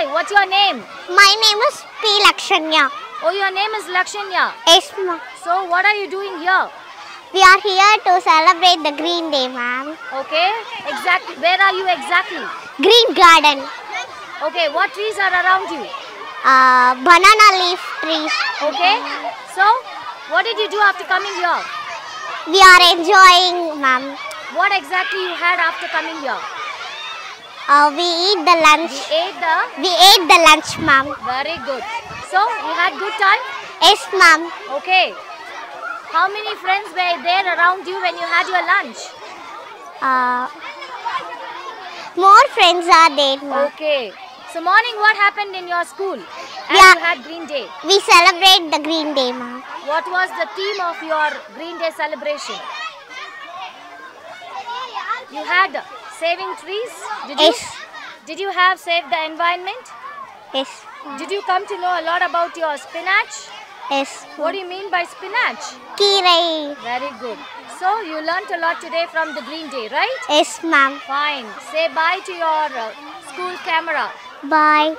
Hi, what's your name? My name is P. Lakshanya. Oh, your name is Lakshanya. Yes, ma'am. So, what are you doing here? We are here to celebrate the Green Day, ma'am. Okay, exactly. Where are you exactly? Green Garden. Okay, what trees are around you? Uh, banana leaf trees. Okay, so what did you do after coming here? We are enjoying, ma'am. What exactly you had after coming here? Uh, we eat the lunch. We ate the We ate the lunch, ma'am. very good. So you had good time. Yes, ma'am. Okay. How many friends were there around you when you had your lunch? Uh, more friends are there, ma'am. Okay. So morning, what happened in your school? As Yeah. you had Green Day. We celebrate the Green Day, ma'am. What was the theme of your Green Day celebration? You had saving trees. Did you? Yes. Did you have save the environment? Yes. Did you come to know a lot about your spinach? Yes. What do you mean by spinach? Kirai. Very good. So you learnt a lot today from the Green Day, right? Yes, ma'am. Fine. Say bye to your uh, school camera. Bye.